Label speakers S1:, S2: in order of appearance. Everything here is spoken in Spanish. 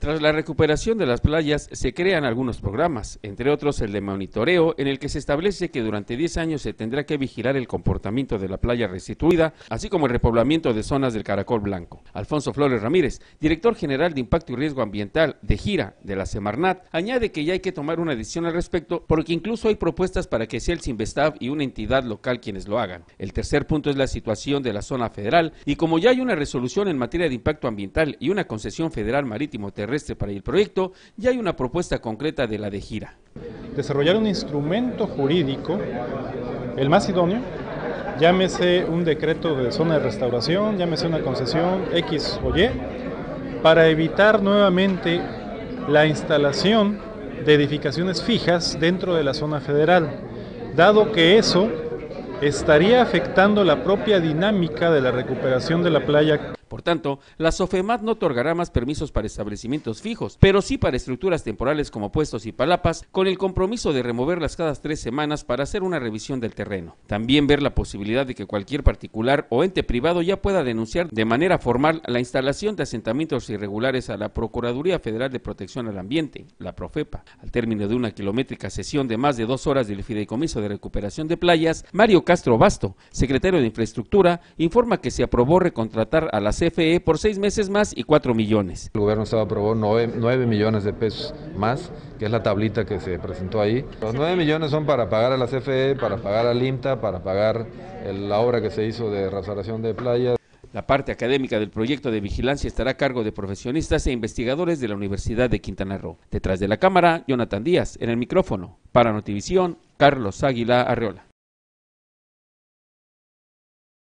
S1: Tras la recuperación de las playas se crean algunos programas, entre otros el de monitoreo, en el que se establece que durante 10 años se tendrá que vigilar el comportamiento de la playa restituida, así como el repoblamiento de zonas del Caracol Blanco. Alfonso Flores Ramírez, director general de Impacto y Riesgo Ambiental de Gira de la Semarnat, añade que ya hay que tomar una decisión al respecto porque incluso hay propuestas para que sea el Sinvestav y una entidad local quienes lo hagan. El tercer punto es la situación de la zona federal y como ya hay una resolución en materia de impacto ambiental y una concesión federal marítimo terrestre para el proyecto, ya hay una propuesta concreta de la de gira.
S2: Desarrollar un instrumento jurídico, el más idóneo, llámese un decreto de zona de restauración, llámese una concesión X o Y, para evitar nuevamente la instalación de edificaciones fijas dentro de la zona federal, dado que eso estaría afectando la propia dinámica de la recuperación de la playa.
S1: Por tanto, la SOFEMAT no otorgará más permisos para establecimientos fijos, pero sí para estructuras temporales como puestos y palapas, con el compromiso de removerlas cada tres semanas para hacer una revisión del terreno. También ver la posibilidad de que cualquier particular o ente privado ya pueda denunciar de manera formal la instalación de asentamientos irregulares a la Procuraduría Federal de Protección al Ambiente, la Profepa. Al término de una kilométrica sesión de más de dos horas del Fideicomiso de Recuperación de Playas, Mario Castro Basto, secretario de Infraestructura, informa que se aprobó recontratar a las CFE por seis meses más y cuatro millones.
S3: El gobierno Estado aprobó nueve, millones de pesos más, que es la tablita que se presentó ahí. Los nueve millones son para pagar a la CFE, para pagar al IMTA, para pagar la obra que se hizo de restauración de playas.
S1: La parte académica del proyecto de vigilancia estará a cargo de profesionistas e investigadores de la Universidad de Quintana Roo. Detrás de la cámara, Jonathan Díaz, en el micrófono. Para Notivisión, Carlos Águila Arreola.